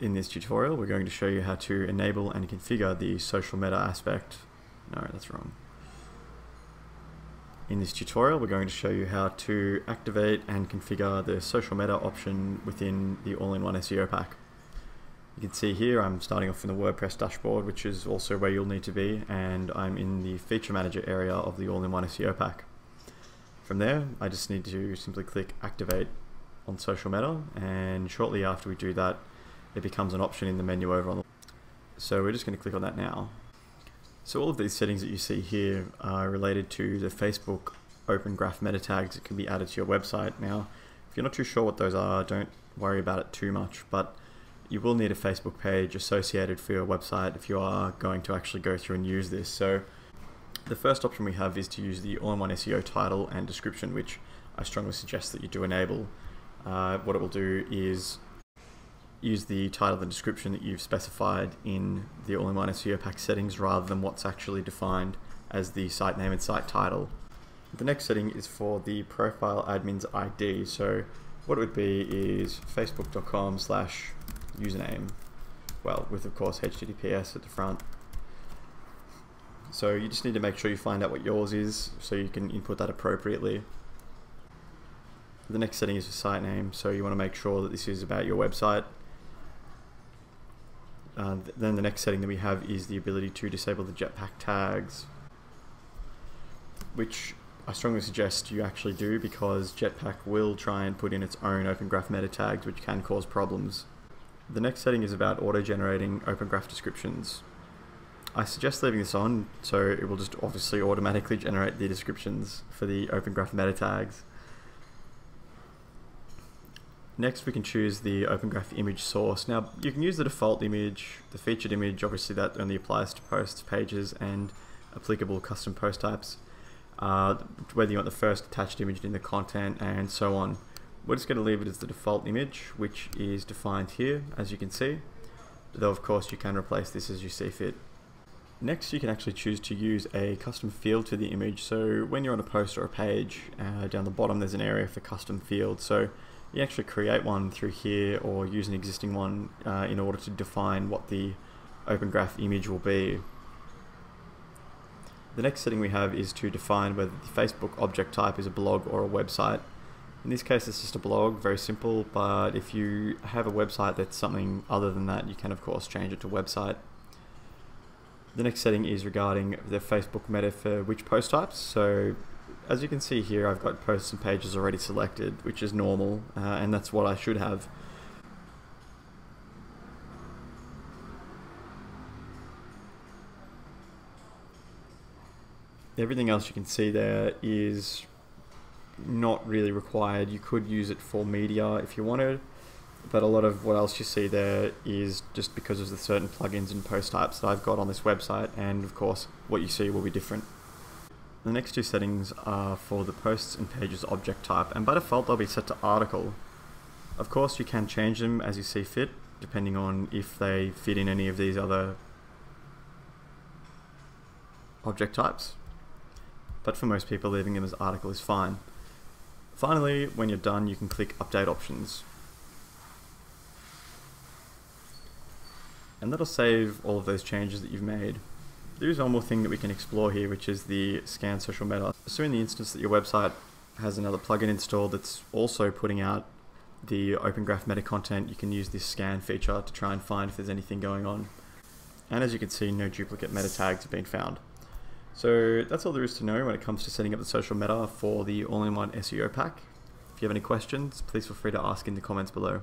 In this tutorial, we're going to show you how to enable and configure the social meta aspect. No, that's wrong. In this tutorial, we're going to show you how to activate and configure the social meta option within the all-in-one SEO pack. You can see here I'm starting off in the WordPress dashboard, which is also where you'll need to be, and I'm in the feature manager area of the all-in-one SEO pack. From there, I just need to simply click activate on social meta, and shortly after we do that, it becomes an option in the menu over on the so we're just going to click on that now. So all of these settings that you see here are related to the Facebook Open Graph meta tags that can be added to your website. Now if you're not too sure what those are don't worry about it too much but you will need a Facebook page associated for your website if you are going to actually go through and use this. So the first option we have is to use the all-in-one SEO title and description which I strongly suggest that you do enable. Uh, what it will do is use the title and description that you've specified in the all-in-one SEO pack settings rather than what's actually defined as the site name and site title. The next setting is for the profile admin's ID. So what it would be is facebook.com slash username, well, with of course HTTPS at the front. So you just need to make sure you find out what yours is so you can input that appropriately. The next setting is the site name, so you want to make sure that this is about your website uh, then the next setting that we have is the ability to disable the Jetpack tags, which I strongly suggest you actually do because Jetpack will try and put in its own Open Graph meta tags, which can cause problems. The next setting is about auto-generating Open Graph descriptions. I suggest leaving this on so it will just obviously automatically generate the descriptions for the Open Graph meta tags. Next we can choose the OpenGraph image source. Now you can use the default image, the featured image, obviously that only applies to posts, pages and applicable custom post types. Uh, whether you want the first attached image in the content and so on. We're just going to leave it as the default image which is defined here as you can see. Though of course you can replace this as you see fit. Next you can actually choose to use a custom field to the image so when you're on a post or a page uh, down the bottom there's an area for custom fields so you actually create one through here or use an existing one uh, in order to define what the Open Graph image will be. The next setting we have is to define whether the Facebook object type is a blog or a website. In this case it's just a blog, very simple, but if you have a website that's something other than that, you can of course change it to website. The next setting is regarding the Facebook meta for which post types. So as you can see here, I've got posts and pages already selected, which is normal, uh, and that's what I should have. Everything else you can see there is not really required. You could use it for media if you wanted, but a lot of what else you see there is just because of the certain plugins and post types that I've got on this website, and of course, what you see will be different. The next two settings are for the posts and pages object type, and by default they'll be set to article. Of course you can change them as you see fit, depending on if they fit in any of these other object types. But for most people leaving them as article is fine. Finally, when you're done you can click update options. And that'll save all of those changes that you've made. There is one more thing that we can explore here, which is the scan social meta. So in the instance that your website has another plugin installed that's also putting out the Open Graph meta content, you can use this scan feature to try and find if there's anything going on. And as you can see, no duplicate meta tags have been found. So that's all there is to know when it comes to setting up the social meta for the all-in-one SEO pack. If you have any questions, please feel free to ask in the comments below.